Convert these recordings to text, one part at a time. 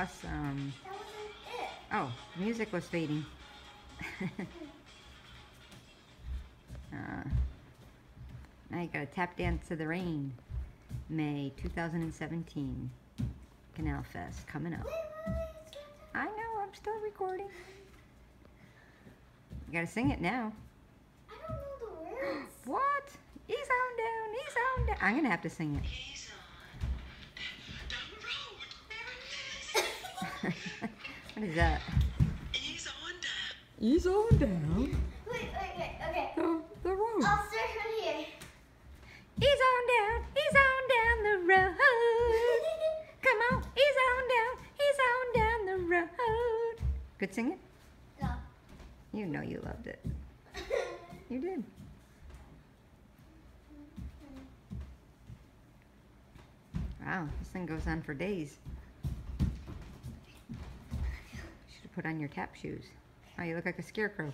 Awesome. That wasn't it. Oh, music was fading. uh, now you got a tap dance to the rain. May 2017. Canal Fest coming up. I know, I'm still recording. You gotta sing it now. I don't know the words. What? He's on down, ease on down. I'm gonna have to sing He's what is that? He's on down. Ease on down Wait, wait, wait. Okay. the, the road. I'll start from here. Ease on down, ease on down the road. Come on, ease on down, ease on down the road. Good singing? no. You know you loved it. You did. Wow, this thing goes on for days. Put on your tap shoes. Oh, you look like a scarecrow.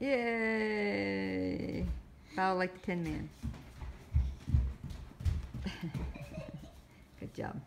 Yay! Bow like the Tin Man. Good job.